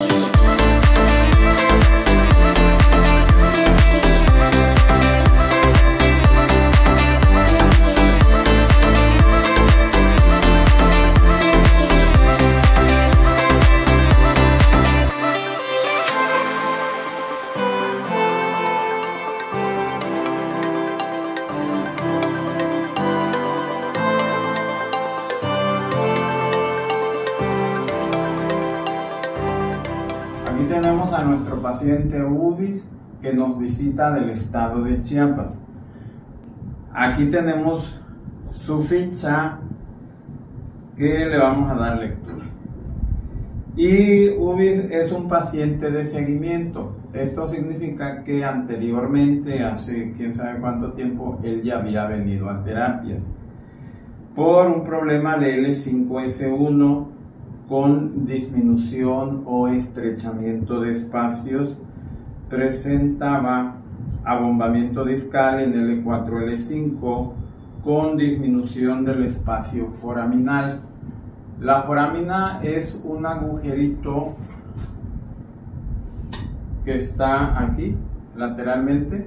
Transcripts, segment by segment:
Aquí que nos visita del estado de Chiapas. Aquí tenemos su ficha que le vamos a dar lectura. Y UBIS es un paciente de seguimiento. Esto significa que anteriormente, hace quién sabe cuánto tiempo, él ya había venido a terapias por un problema de L5S1 con disminución o estrechamiento de espacios, presentaba abombamiento discal en L4, L5 con disminución del espacio foraminal. La foramina es un agujerito que está aquí lateralmente,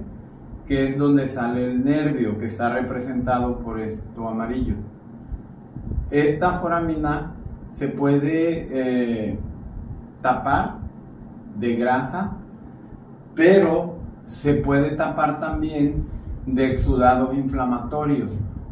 que es donde sale el nervio, que está representado por esto amarillo. Esta foramina se puede eh, tapar de grasa, pero se puede tapar también de exudados inflamatorios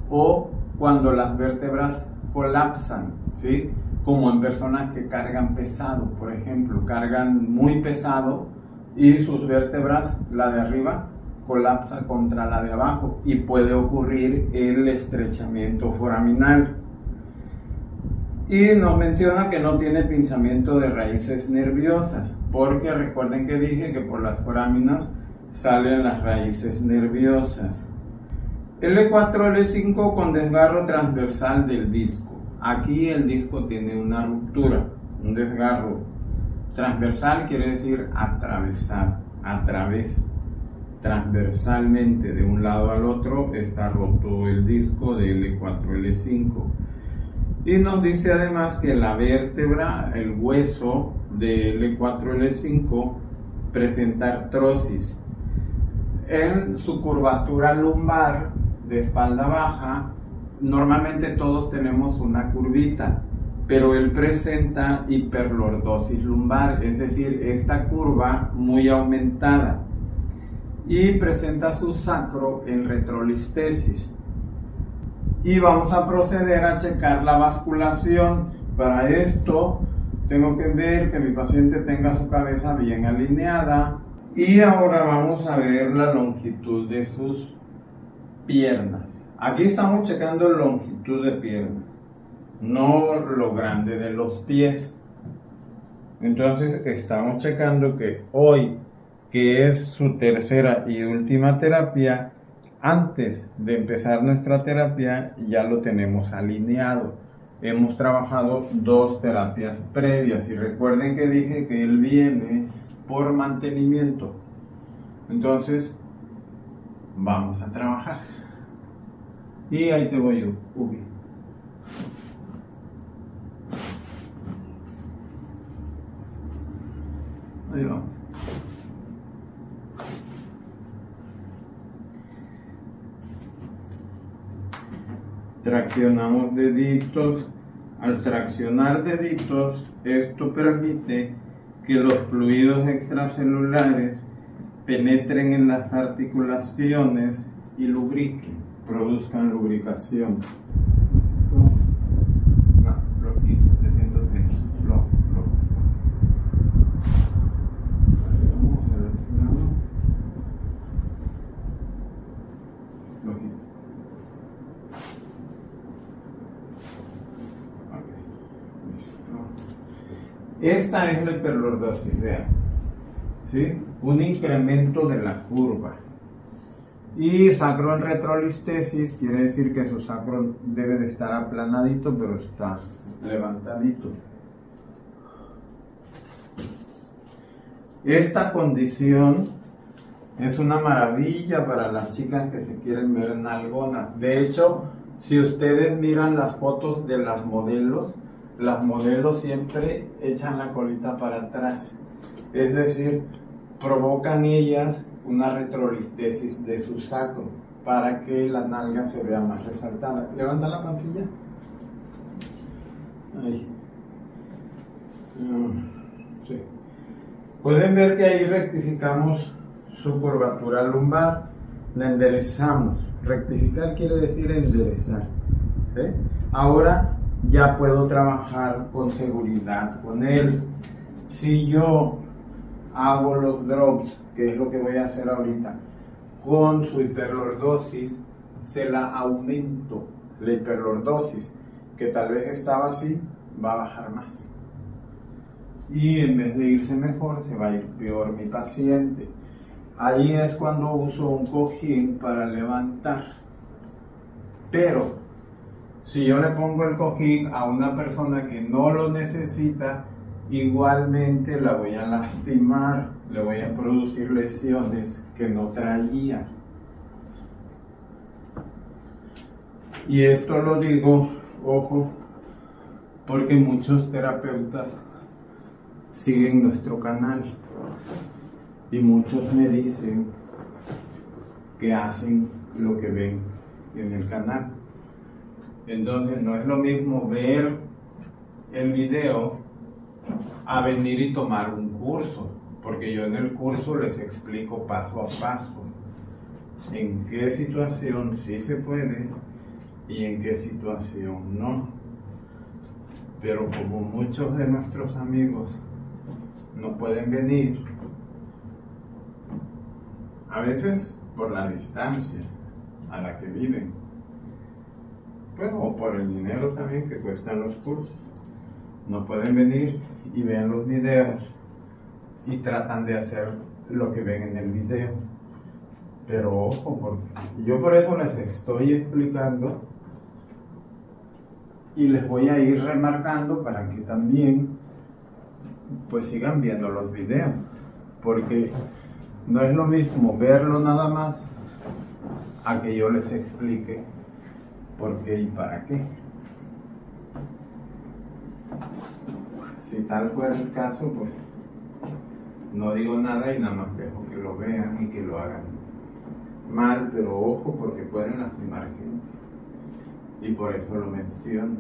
o cuando las vértebras colapsan, ¿sí? Como en personas que cargan pesado, por ejemplo, cargan muy pesado y sus vértebras, la de arriba, colapsa contra la de abajo y puede ocurrir el estrechamiento foraminal. Y nos menciona que no tiene pinzamiento de raíces nerviosas, porque recuerden que dije que por las foráminas salen las raíces nerviosas. L4, L5 con desgarro transversal del disco. Aquí el disco tiene una ruptura, un desgarro. Transversal quiere decir atravesar, a través. Transversalmente de un lado al otro está roto el disco de L4, L5. Y nos dice además que la vértebra, el hueso de L4, L5 presenta artrosis. En su curvatura lumbar de espalda baja, normalmente todos tenemos una curvita, pero él presenta hiperlordosis lumbar, es decir, esta curva muy aumentada. Y presenta su sacro en retrolistesis y vamos a proceder a checar la basculación. Para esto tengo que ver que mi paciente tenga su cabeza bien alineada y ahora vamos a ver la longitud de sus piernas. Aquí estamos checando longitud de piernas, no lo grande de los pies. Entonces estamos checando que hoy, que es su tercera y última terapia, antes de empezar nuestra terapia ya lo tenemos alineado. Hemos trabajado dos terapias previas y recuerden que dije que él viene por mantenimiento. Entonces, vamos a trabajar. Y ahí te voy yo, Ubi. Ahí vamos. Traccionamos deditos. Al traccionar deditos, esto permite que los fluidos extracelulares penetren en las articulaciones y lubriquen, produzcan lubricación. No, flojito, te siento tenso. Flojo, flojo. Vamos a ver, no. Flojito. Ok, listo. Esta es la hiperlordosis, vean. ¿Sí? Un incremento de la curva. Y sacro en retrolistesis quiere decir que su sacro debe de estar aplanadito, pero está levantadito. Esta condición es una maravilla para las chicas que se quieren ver nalgonas. De hecho, si ustedes miran las fotos de las modelos, las modelos siempre echan la colita para atrás. Es decir, provocan ellas una retrolistesis de su sacro para que la nalga se vea más resaltada. Levanta la pantilla. Ahí. Mm, sí. Pueden ver que ahí rectificamos su curvatura lumbar, la enderezamos. Rectificar quiere decir enderezar. Ahora ya puedo trabajar con seguridad con él. Si yo hago los drops, que es lo que voy a hacer ahorita, con su hiperlordosis, se la aumento. La hiperlordosis, que tal vez estaba así, va a bajar más. Y en vez de irse mejor, se va a ir peor mi paciente. Ahí es cuando uso un cojín para levantar. Pero si yo le pongo el cojín a una persona que no lo necesita, igualmente la voy a lastimar, le voy a producir lesiones que no traía. Y esto lo digo, ojo, porque muchos terapeutas siguen nuestro canal y muchos me dicen que hacen lo que ven en el canal. Entonces no es lo mismo ver el video a venir y tomar un curso, porque yo en el curso les explico paso a paso en qué situación sí se puede y en qué situación no. Pero como muchos de nuestros amigos no pueden venir, a veces por la distancia a la que viven, pues, o por el dinero también que cuestan los cursos, no pueden venir y ven los videos y tratan de hacer lo que ven en el video. Pero ojo, porque yo por eso les estoy explicando y les voy a ir remarcando para que también pues sigan viendo los videos. Porque no es lo mismo verlo nada más a que yo les explique por qué y para qué. Si tal fuera el caso, pues no digo nada y nada más dejo que lo vean y que lo hagan mal, pero ojo porque pueden lastimar gente. Y por eso lo menciono.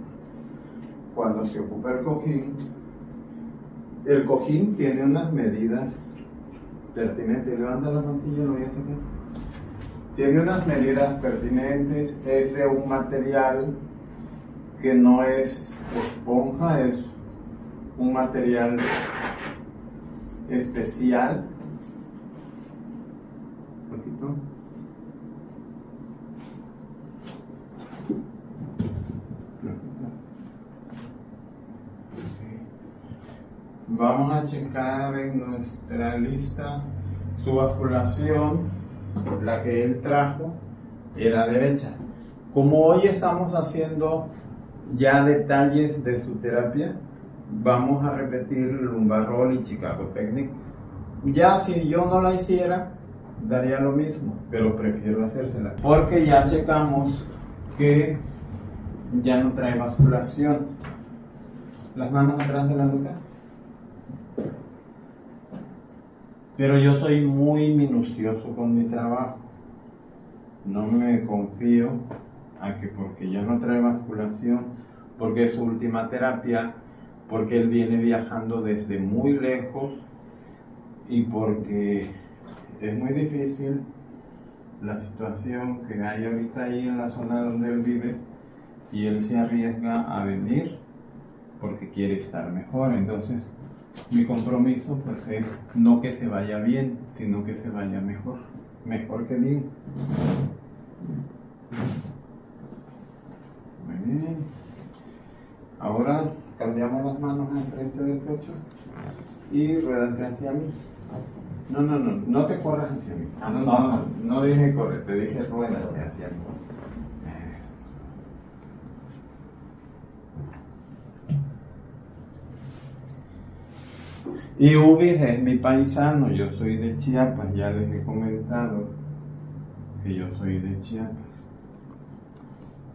Cuando se ocupa el cojín, el cojín tiene unas medidas pertinentes. Levanta la mantilla, lo voy a sacar. Tiene unas medidas pertinentes, es de un material que no es esponja, es un material especial. Vamos a checar en nuestra lista su basculación, la que él trajo, era derecha. Como hoy estamos haciendo ya detalles de su terapia, vamos a repetir lumbar roll y Chicago Technique. Ya si yo no la hiciera, daría lo mismo, pero prefiero hacérsela. Porque ya checamos que ya no trae basculación. Las manos atrás de la nuca. Pero yo soy muy minucioso con mi trabajo. No me confío a que porque ya no trae basculación, porque es su última terapia, porque él viene viajando desde muy lejos y porque es muy difícil la situación que hay ahorita ahí en la zona donde él vive y él se arriesga a venir porque quiere estar mejor. Entonces, mi compromiso pues es no que se vaya bien, sino que se vaya mejor, mejor que bien. Muy bien. Ahora cambiamos las manos enfrente del pecho y ruédate hacia mí. No, no, no, no te corras hacia mí. Ah, no, no, no, no dije correr, te dije ruédate hacia mí. Y Ubis es mi paisano, yo soy de Chiapas, ya les he comentado que yo soy de Chiapas.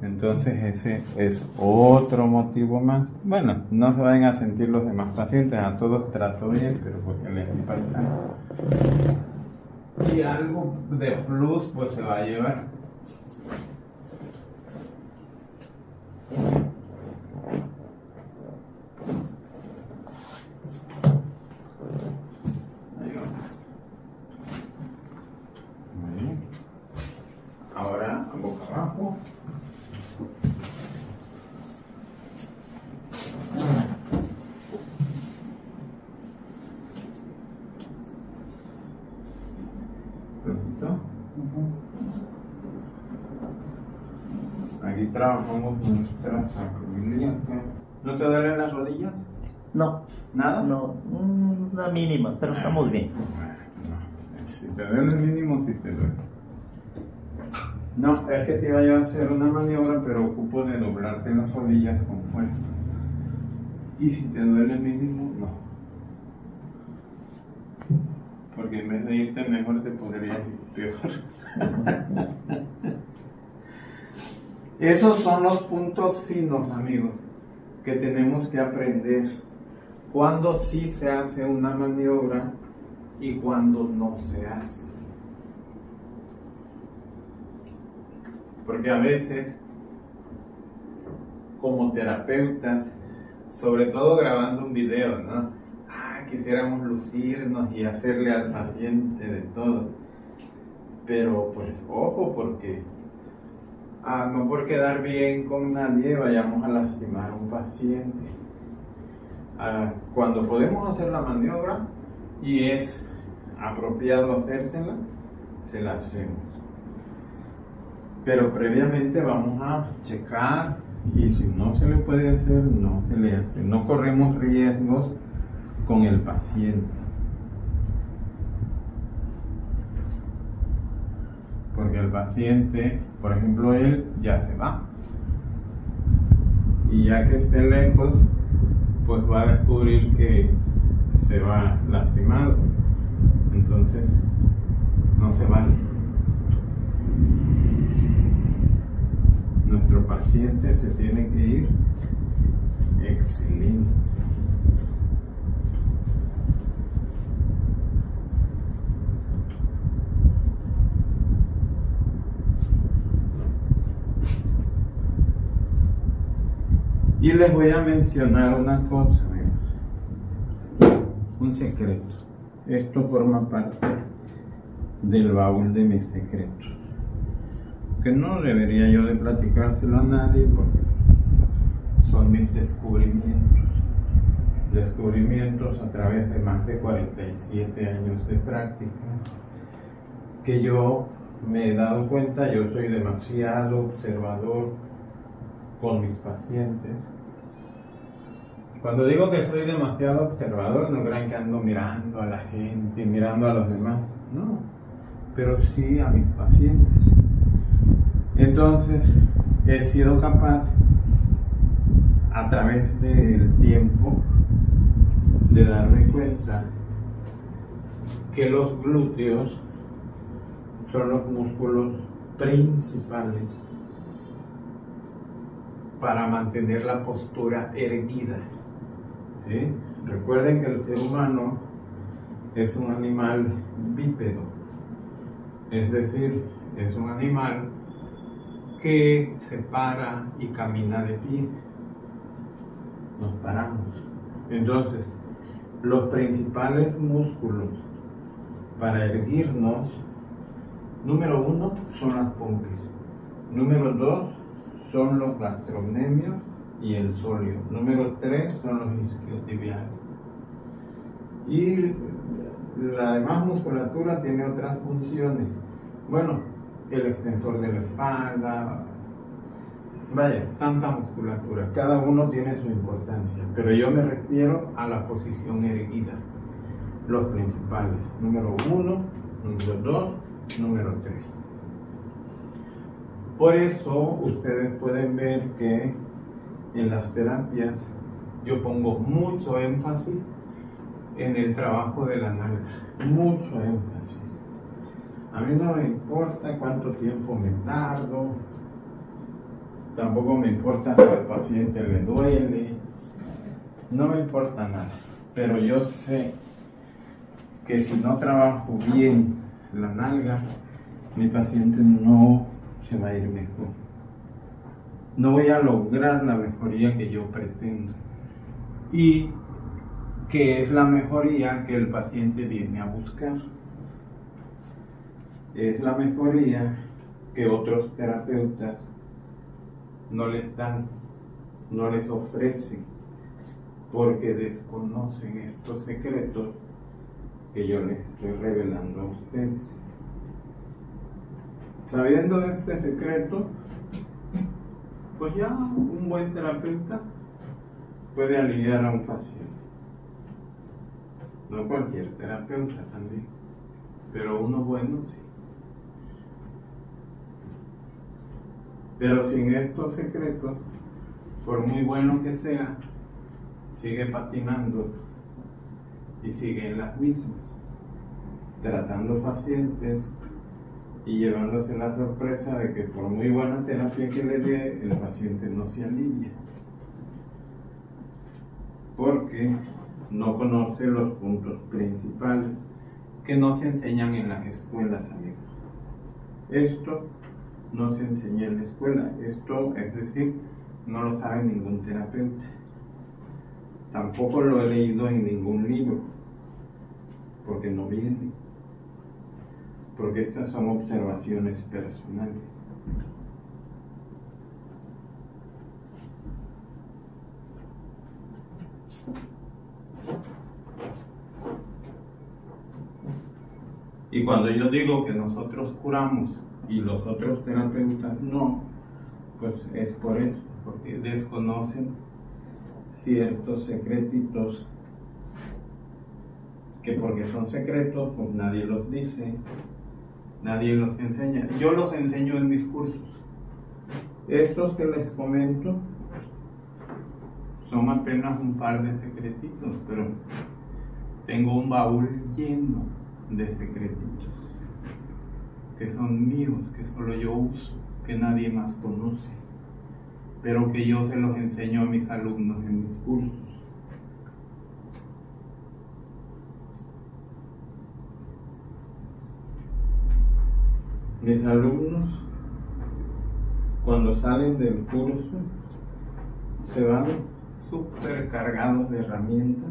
Entonces ese es otro motivo más. Bueno, no se vayan a sentir los demás pacientes, a todos trato bien, pero porque les pasa. Y algo de plus pues se va a llevar. Trabajamos nuestra sacroiliaca. ¿No te duelen las rodillas? No. ¿Nada? No, una mínima, pero estamos bien. No. Si te duele el mínimo, sí te duele. No, es que te iba a hacer una maniobra, pero ocupo de doblarte las rodillas con fuerza. Y si te duele el mínimo, no. Porque en vez de irte mejor, te podría ir peor. Esos son los puntos finos, amigos, que tenemos que aprender. Cuando sí se hace una maniobra y cuando no se hace. Porque a veces, como terapeutas, sobre todo grabando un video, ¿no? Ah, quisiéramos lucirnos y hacerle al paciente de todo. Pero pues ojo, porque no por quedar bien con nadie vayamos a lastimar a un paciente. Ah, cuando podemos hacer la maniobra y es apropiado hacérsela, se la hacemos. Pero previamente vamos a checar y si no se le puede hacer, no se le hace. No corremos riesgos con el paciente. Porque el paciente por ejemplo, él ya se va. Y ya que esté lejos, pues va a descubrir que se va lastimado. Entonces, no se vale. Nuestro paciente se tiene que ir excelente. Y les voy a mencionar una cosa, un secreto. Esto forma parte del baúl de mis secretos. Que no debería yo de platicárselo a nadie porque son mis descubrimientos. Descubrimientos a través de más de 47 años de práctica. Que yo me he dado cuenta, yo soy demasiado observador con mis pacientes cuando digo que soy demasiado observador, no crean que ando mirando a la gente, mirando a los demás, no, pero sí a mis pacientes. Entonces, he sido capaz, a través del tiempo, de darme cuenta que los glúteos son los músculos principales para mantener la postura erguida. Recuerden que el ser humano es un animal bípedo, es decir, es un animal que se para y camina de pie. Nos paramos. Entonces, los principales músculos para erguirnos, número uno, son las pompis. Número dos, son los gastronemios y el sóleo. Número 3 son los isquiotibiales. Y la demás musculatura tiene otras funciones. Bueno, el extensor de la espalda. Vaya, tanta musculatura. Cada uno tiene su importancia. Pero yo me refiero a la posición erguida. Los principales. Número 1, número 2, número 3. Por eso ustedes pueden ver que en las terapias yo pongo mucho énfasis en el trabajo de la nalga, mucho énfasis. A mí no me importa cuánto tiempo me tardo, tampoco me importa si al paciente le duele, no me importa nada, pero yo sé que si no trabajo bien la nalga, mi paciente no se va a ir mejor. No voy a lograr la mejoría que yo pretendo. Y que es la mejoría que el paciente viene a buscar. Es la mejoría que otros terapeutas no les dan, no les ofrecen, porque desconocen estos secretos que yo les estoy revelando a ustedes. Sabiendo este secreto, pues ya un buen terapeuta puede aliviar a un paciente. No cualquier terapeuta también, pero uno bueno sí. Pero sin estos secretos, por muy bueno que sea, sigue patinando y sigue en las mismas, tratando pacientes y llevándose la sorpresa de que por muy buena terapia que le dé, el paciente no se alivia. Porque no conoce los puntos principales que no se enseñan en las escuelas, amigos. Esto no se enseña en la escuela. Esto, es decir, no lo sabe ningún terapeuta. Tampoco lo he leído en ningún libro, porque no viene. Porque estas son observaciones personales. Y cuando yo digo que nosotros curamos y los otros terapeutas no, pues es por eso, porque desconocen ciertos secretitos que porque son secretos, pues nadie los dice, nadie los enseña. Yo los enseño en mis cursos. Estos que les comento son apenas un par de secretitos, pero tengo un baúl lleno de secretitos que son míos, que solo yo uso, que nadie más conoce, pero que yo se los enseño a mis alumnos en mis cursos. Mis alumnos, cuando salen del curso, se van súper cargados de herramientas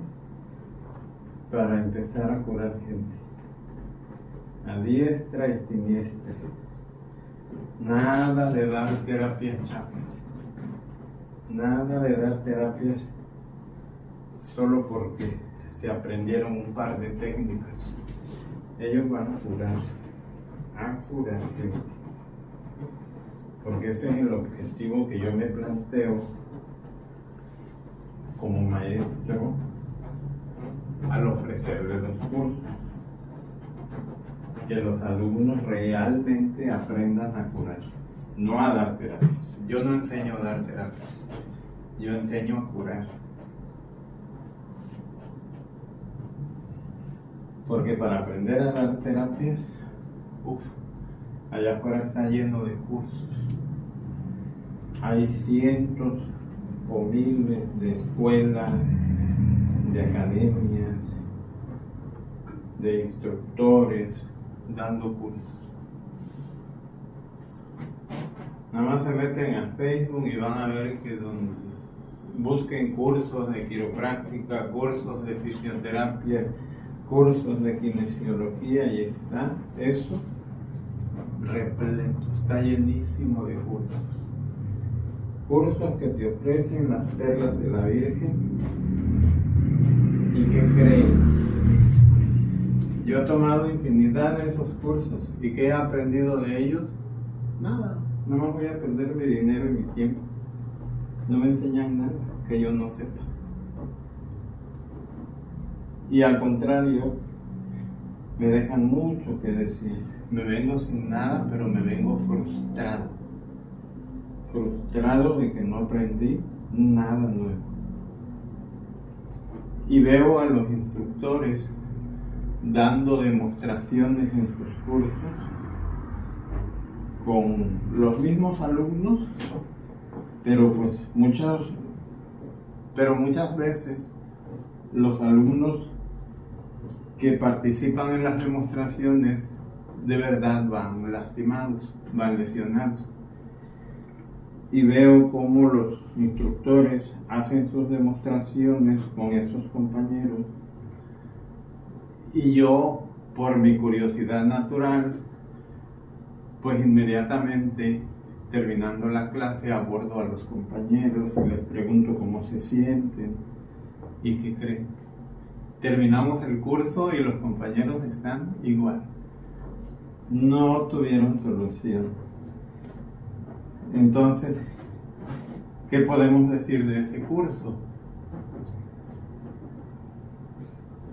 para empezar a curar gente a diestra y siniestra. Nada de dar terapias chapas. Nada de dar terapias solo porque se aprendieron un par de técnicas. Ellos van a curar, a curar Porque ese es el objetivo que yo me planteo como maestro al ofrecerle los cursos que los alumnos realmente aprendan a curar, no a dar terapias. Yo no enseño a dar terapias, yo enseño a curar. Porque para aprender a dar terapias, uff, allá afuera está lleno de cursos. Hay cientos o miles de escuelas, de academias, de instructores, dando cursos. Nada más se meten a Facebook y van a ver que donde busquen cursos de quiropráctica, cursos de fisioterapia, cursos de kinesiología y está eso repleto, está llenísimo de cursos. Cursos que te ofrecen las perlas de la Virgen y que creen yo he tomado infinidad de esos cursos y ¿qué he aprendido de ellos? Nada, no me voy a perder mi dinero y mi tiempo. No me enseñan nada que yo no sepa. Y al contrario, me dejan mucho que decir. Me vengo sin nada, pero me vengo frustrado. Frustrado de que no aprendí nada nuevo. Y veo a los instructores dando demostraciones en sus cursos con los mismos alumnos Pero pues muchas, pero muchas veces los alumnos que participan en las demostraciones de verdad van lastimados, van lesionados. Y veo cómo los instructores hacen sus demostraciones con esos compañeros. Y yo, por mi curiosidad natural, pues inmediatamente terminando la clase abordo a los compañeros y les pregunto cómo se sienten y qué creen. Terminamos el curso y los compañeros están igual no tuvieron solución. Entonces, ¿qué podemos decir de ese curso?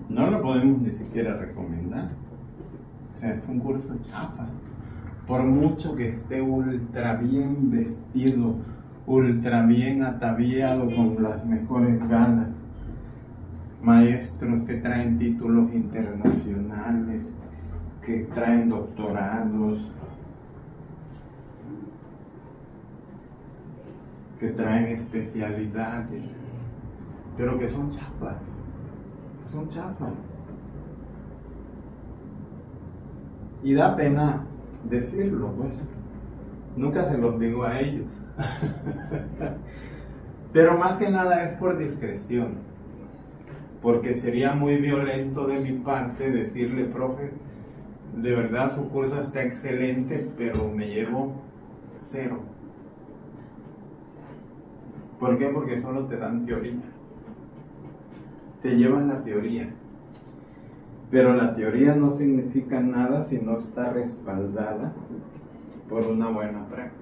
No lo podemos ni siquiera recomendar. O sea, es un curso chapa. Por mucho que esté ultra bien vestido, ultra bien ataviado con las mejores ganas, maestros que traen títulos internacionales, que traen doctorados, que traen especialidades, pero que son chapas, son chapas. Y da pena decirlo, pues. Nunca se los digo a ellos. pero más que nada es por discreción. Porque sería muy violento de mi parte decirle, profe, de verdad su curso está excelente, pero me llevo cero. ¿Por qué? Porque solo te dan teoría. Te llevan la teoría. Pero la teoría no significa nada si no está respaldada por una buena práctica.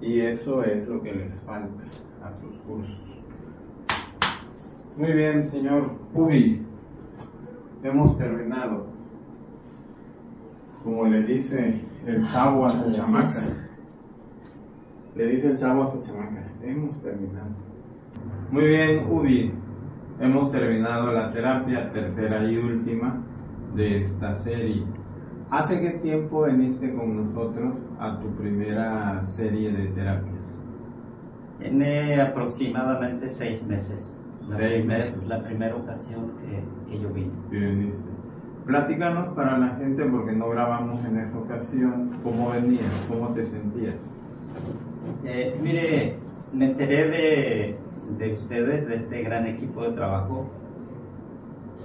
Y eso es lo que les falta a sus cursos. Muy bien, señor Ubi hemos terminado. Como le dice el chavo a su chamaca. Le dice el chavo a su chamaca, hemos terminado. Muy bien, Ubi, hemos terminado la terapia tercera y última de esta serie. ¿Hace qué tiempo viniste con nosotros a tu primera serie de terapias? Tiene aproximadamente seis meses. La, la primera ocasión que, que yo vine. Bien, Platícanos para la gente, porque no grabamos en esa ocasión, cómo venías, cómo te sentías. Eh, mire, me enteré de, de, ustedes, de este gran equipo de trabajo,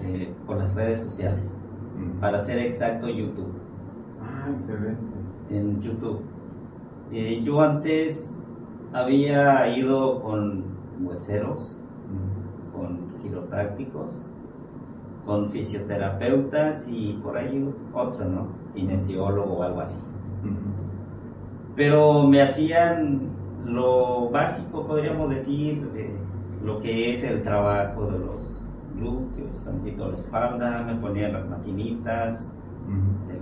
eh, por las redes sociales. Mm. Para ser exacto, YouTube. Ah, excelente. En YouTube. Eh, yo antes había ido con hueseros quiroprácticos, con fisioterapeutas y por ahí otro, ¿no? Kinesiólogo o algo así. Pero me hacían lo básico, podríamos decir, de lo que es el trabajo de los glúteos, tantito la espalda, me ponían las maquinitas,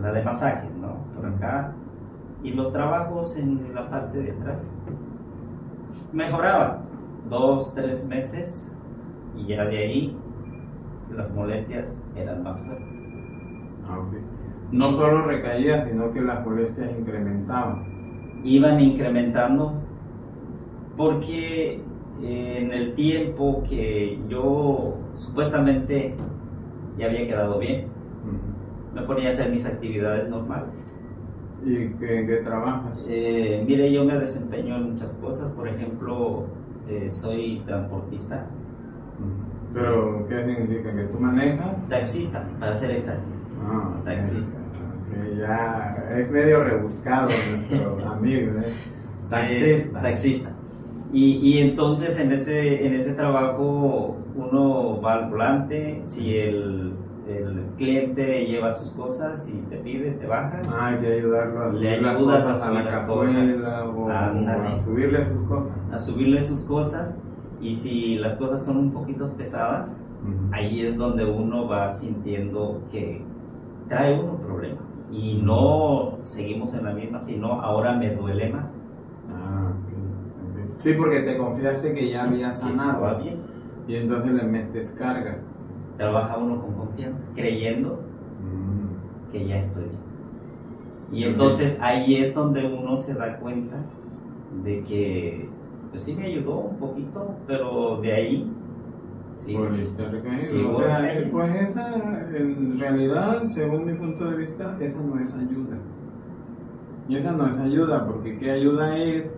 la de masaje, ¿no? Por acá. Y los trabajos en la parte de atrás. Mejoraba. Dos, tres meses y ya de ahí las molestias eran más fuertes. Ah, no solo recaía, sino que las molestias incrementaban. Iban incrementando porque en el tiempo que yo supuestamente ya había quedado bien, me ponía a hacer mis actividades normales. ¿Y qué, qué trabajas? Eh, mire, yo me desempeño en muchas cosas, por ejemplo, eh, soy transportista ¿Pero qué significa? ¿Que tú manejas? Taxista, para ser exacto. Ah, taxista. ya es medio rebuscado nuestro amigo, ¿eh? Taxista. taxista. Y, y, entonces en ese, en ese trabajo uno va al volante, si el, el cliente lleva sus cosas y te pide, te bajas. Ah, hay que ayudarlo a subir Le ayudas a, la capuela o, a subirle sus cosas. A subirle sus cosas y si las cosas son un poquito pesadas, ahí es donde uno va sintiendo que trae uno problema. Y no seguimos en la misma, sino ahora me duele más. Ah, Sí, porque te confiaste que ya había sanado. bien. Y entonces le metes carga. Trabaja uno con confianza, creyendo mm. que ya estoy bien. Y entonces ahí es donde uno se da cuenta de que pues sí me ayudó un poquito, pero de ahí sí, o sea, eh, pues esa en realidad, según mi punto de vista, esa no es ayuda. Y esa no es ayuda, porque qué ayuda es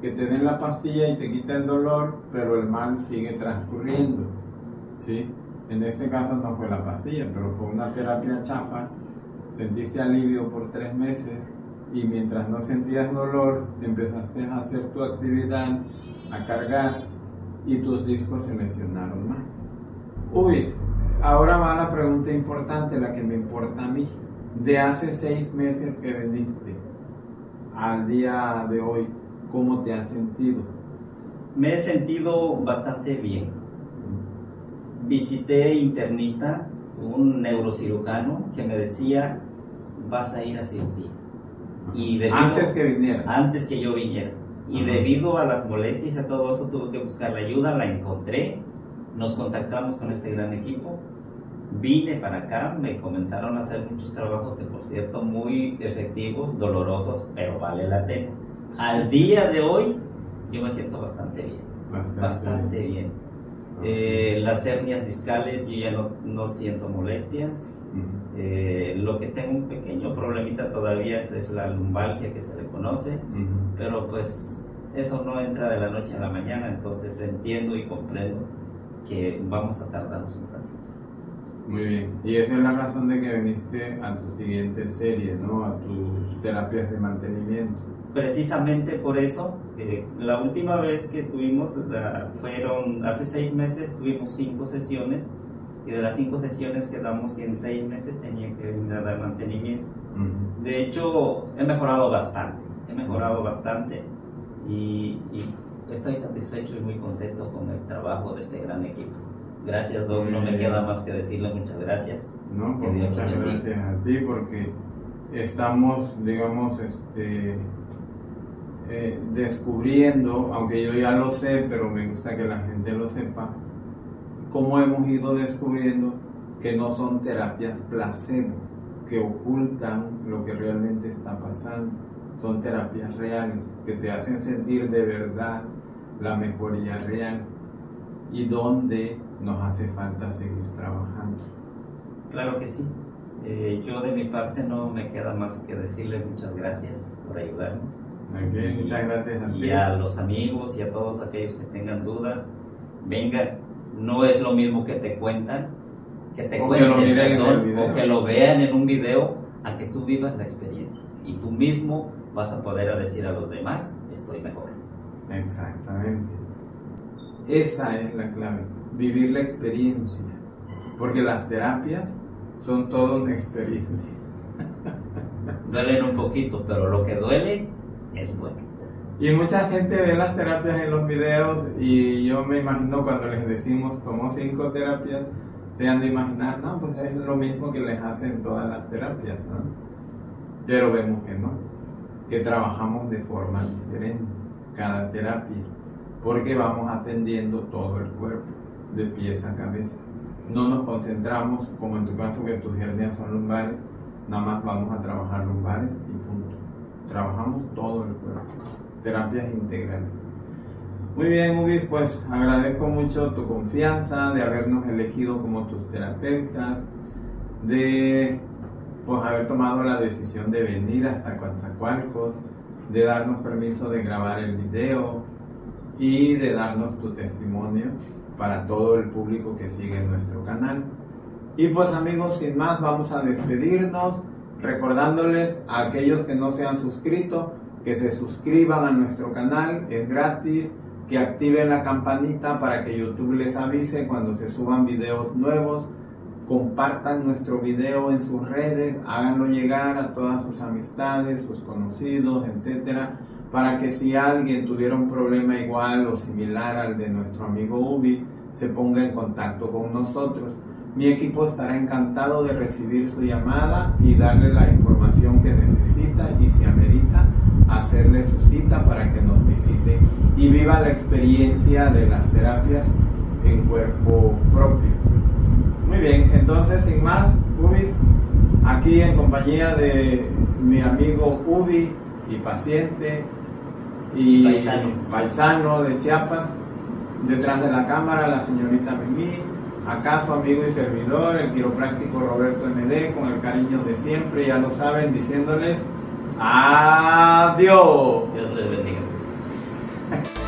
que te den la pastilla y te quita el dolor, pero el mal sigue transcurriendo. ¿sí? En ese caso no fue la pastilla, pero fue una terapia chafa. Sentiste alivio por tres meses y mientras no sentías dolor, empezaste a hacer tu actividad, a cargar y tus discos se lesionaron más. Uy, ahora va la pregunta importante, la que me importa a mí. De hace seis meses que vendiste al día de hoy, ¿cómo te has sentido? Me he sentido bastante bien. Visité internista, un neurocirujano, que me decía, vas a ir a cirugía. Y antes que viniera. Antes que yo viniera. Y debido a las molestias y a todo eso tuve que buscar la ayuda, la encontré, nos contactamos con este gran equipo, vine para acá, me comenzaron a hacer muchos trabajos de por cierto muy efectivos, dolorosos, pero vale la pena. Al día de hoy yo me siento bastante bien, bastante, bien. Eh, las hernias discales yo ya no, no siento molestias, eh, lo que tengo un pequeño problemita todavía es, la lumbalgia que se le conoce, pero pues eso no entra de la noche a la mañana, entonces entiendo y comprendo que vamos a tardarnos un ratito. Muy bien, y esa es la razón de que viniste a tu siguiente serie, ¿no? A tus terapias de mantenimiento. Precisamente por eso, eh, la última vez que tuvimos, fueron hace seis meses, tuvimos cinco sesiones y de las cinco sesiones quedamos que en seis meses tenía que venir a dar mantenimiento. De hecho, he mejorado bastante, he mejorado bastante y, estoy satisfecho y muy contento con el trabajo de este gran equipo. Gracias, Doc. No me queda más que decirle muchas gracias. No, pues muchas gracias a ti porque estamos, digamos, este, eh, descubriendo, aunque yo ya lo sé, pero me gusta que la gente lo sepa, cómo hemos ido descubriendo que no son terapias placebo, que ocultan lo que realmente está pasando. Son terapias reales, que te hacen sentir de verdad la mejoría real y donde nos hace falta seguir trabajando. Claro que sí. Eh, yo de mi parte no me queda más que decirle muchas gracias por ayudarme. muchas gracias a ti. Y a los amigos y a todos aquellos que tengan dudas, vengan, no es lo mismo que te cuentan, que te cuenten, o que lo vean en un video, a que tú vivas la experiencia. Y tú mismo vas a poder decir a los demás, estoy mejor. Exactamente. Esa es la clave, vivir la experiencia. Porque las terapias son todo una experiencia. Duelen un poquito, pero lo que duele es bueno. Y mucha gente ve las terapias en los videos y yo me imagino cuando les decimos tomó cinco terapias, se han de imaginar, no, pues es lo mismo que les hacen todas las terapias, ¿no? Pero vemos que no, que trabajamos de forma diferente cada terapia, porque vamos atendiendo todo el cuerpo, de pies a cabeza. No nos concentramos, como en tu caso que tus hernias son lumbares, nada más vamos a trabajar lumbares y punto. Trabajamos todo el cuerpo terapias integrales. Muy bien, Ubi, pues agradezco mucho tu confianza de habernos elegido como tus terapeutas, de pues, haber tomado la decisión de venir hasta Coatzacoalcos, de darnos permiso de grabar el video y de darnos tu testimonio para todo el público que sigue nuestro canal. Y pues amigos, sin más, vamos a despedirnos recordándoles a aquellos que no se han suscrito que se suscriban a nuestro canal, es gratis, que activen la campanita para que YouTube les avise cuando se suban videos nuevos, compartan nuestro video en sus redes, háganlo llegar a todas sus amistades, sus conocidos, etcétera, para que si alguien tuviera un problema igual o similar al de nuestro amigo Ubi, se ponga en contacto con nosotros. Mi equipo estará encantado de recibir su llamada y darle la información que necesita y si amerita hacerle su cita para que nos visite y viva la experiencia de las terapias en cuerpo propio. Muy bien, entonces sin más, Ubis, aquí en compañía de mi amigo Ubi y paciente y Paisano. paisano de Chiapas. Detrás de la cámara la señorita Mimi, acá su amigo y servidor, el quiropráctico Roberto MD, con el cariño de siempre, ya lo saben, diciéndoles Adiós. Dios les bendiga.